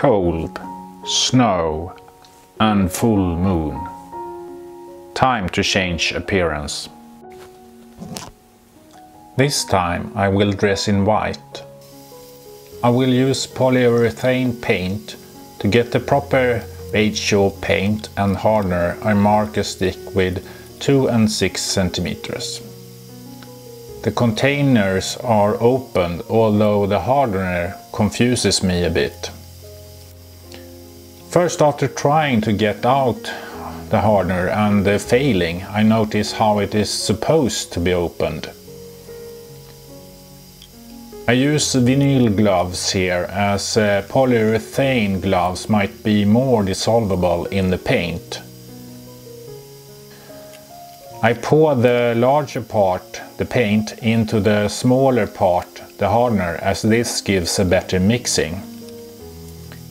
cold, snow and full moon. Time to change appearance. This time I will dress in white. I will use polyurethane paint to get the proper ratio paint and hardener I mark a stick with 2 and 6 centimeters. The containers are opened although the hardener confuses me a bit. First after trying to get out the hardener and the failing I notice how it is supposed to be opened. I use vinyl gloves here as uh, polyurethane gloves might be more dissolvable in the paint. I pour the larger part, the paint, into the smaller part, the hardener, as this gives a better mixing.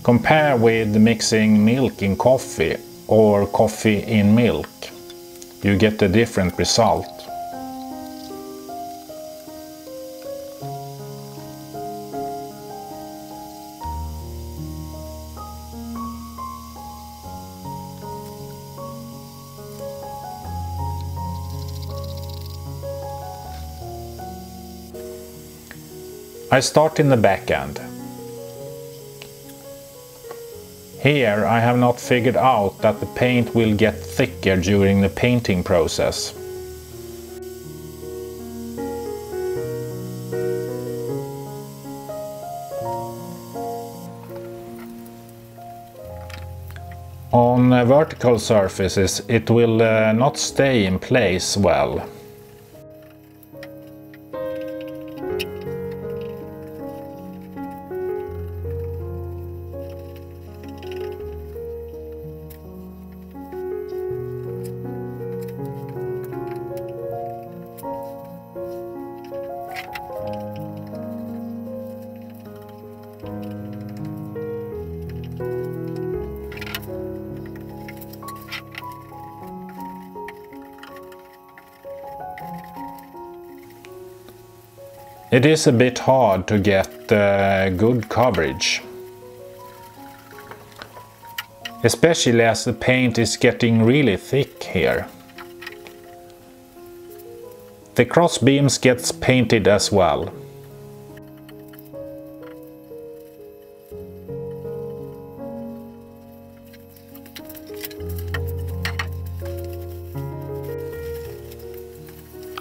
Compare with mixing milk in coffee or coffee in milk. You get a different result. I start in the back end. Here I have not figured out that the paint will get thicker during the painting process. On vertical surfaces it will uh, not stay in place well. It is a bit hard to get uh, good coverage. Especially as the paint is getting really thick here. The cross beams gets painted as well.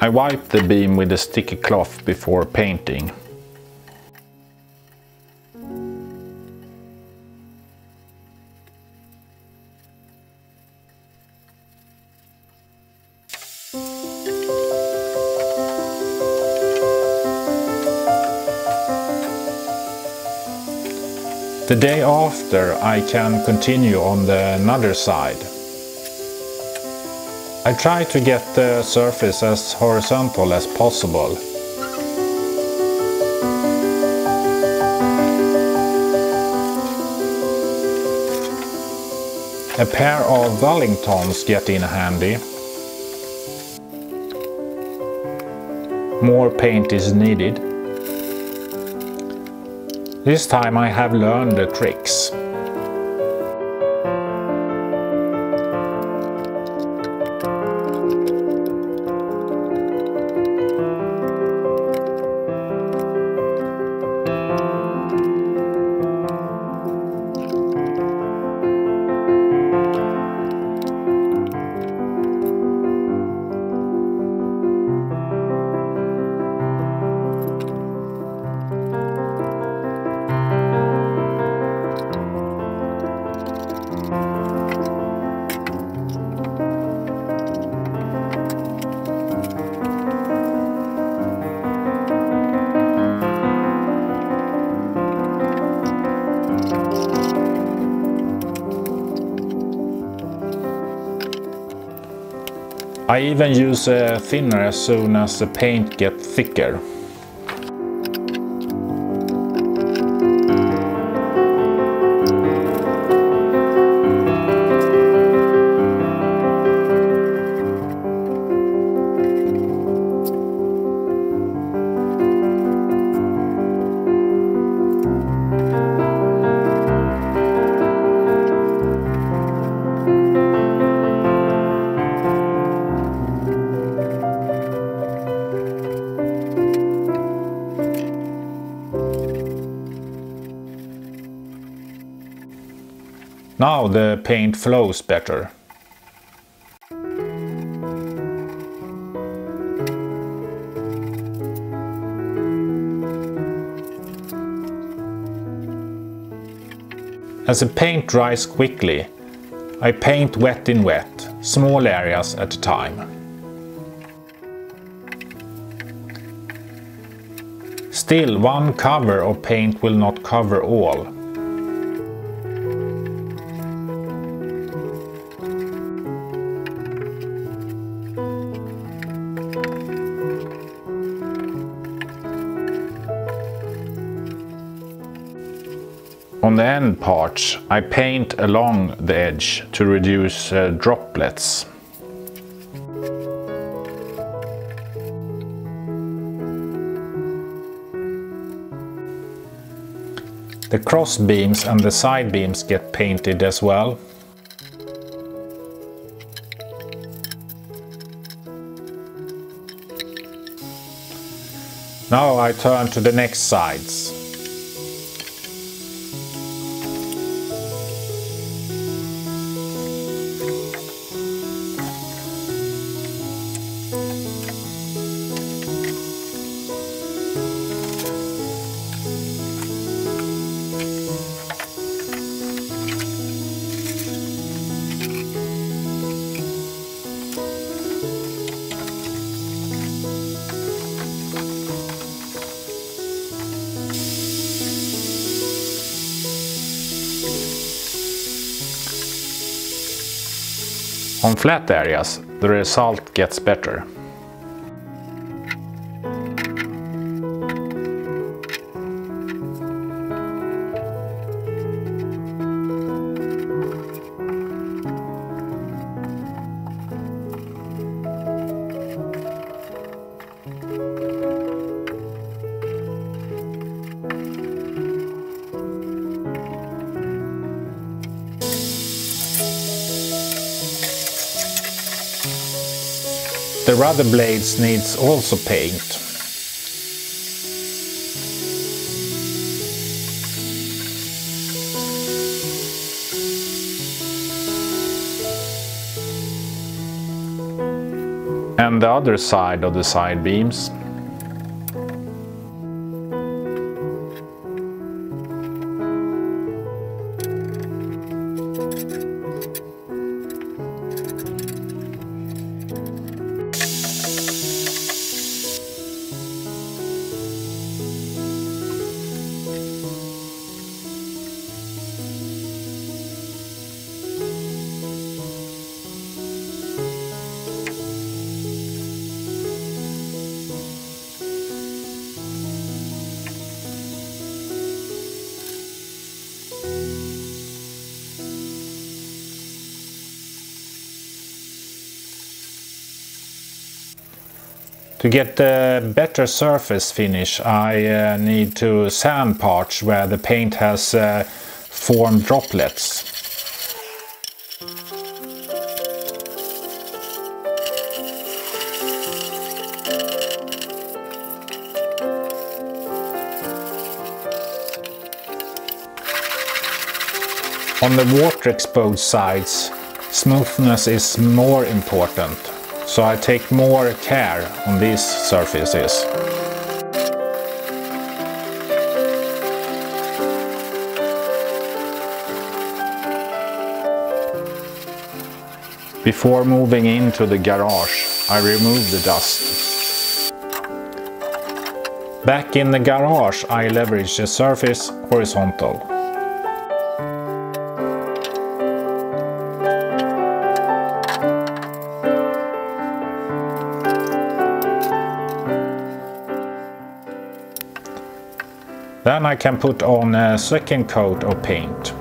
I wipe the beam with a sticky cloth before painting. The day after I can continue on the another side. I try to get the surface as horizontal as possible. A pair of Wellingtons get in handy. More paint is needed. This time I have learned the tricks. I even use a thinner as soon as the paint gets thicker. Now the paint flows better. As the paint dries quickly, I paint wet in wet, small areas at a time. Still, one cover of paint will not cover all. On the end parts, I paint along the edge to reduce uh, droplets. The cross beams and the side beams get painted as well. Now I turn to the next sides. On flat areas, the result gets better. The rudder blades needs also paint. And the other side of the side beams. To get a better surface finish I uh, need to sand parts where the paint has uh, formed droplets. On the water exposed sides, smoothness is more important so I take more care on these surfaces. Before moving into the garage, I remove the dust. Back in the garage, I leverage the surface horizontal. Then I can put on a second coat of paint.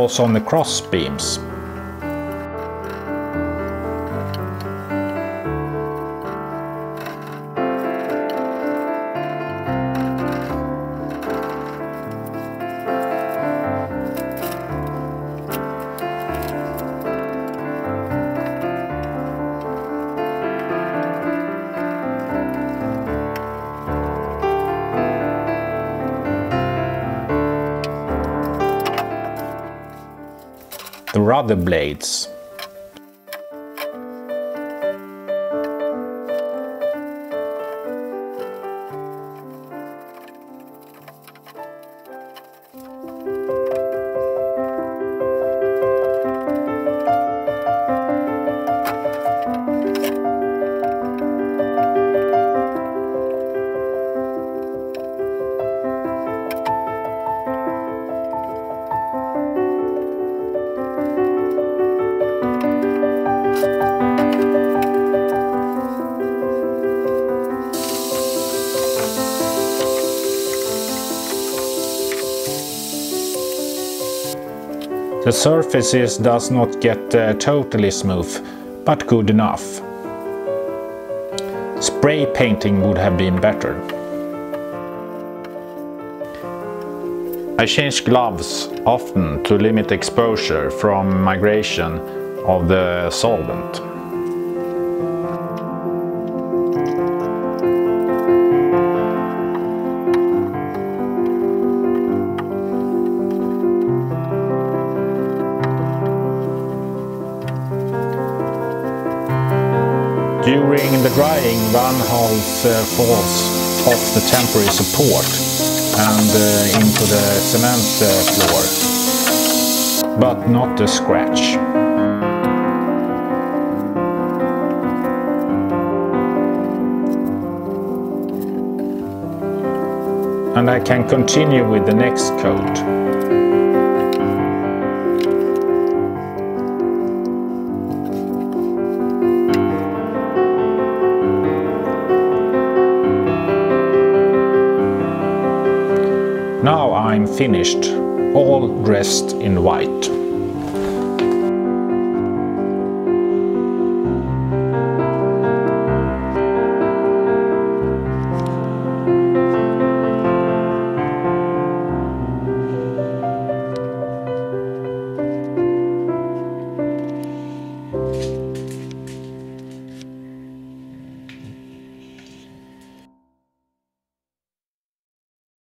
Also on the cross beams. The rudder blades. The surfaces does not get uh, totally smooth, but good enough. Spray painting would have been better. I change gloves often to limit exposure from migration of the solvent. During the drying, one half uh, falls off the temporary support and uh, into the cement uh, floor, but not a scratch. And I can continue with the next coat. Finished, all dressed in white.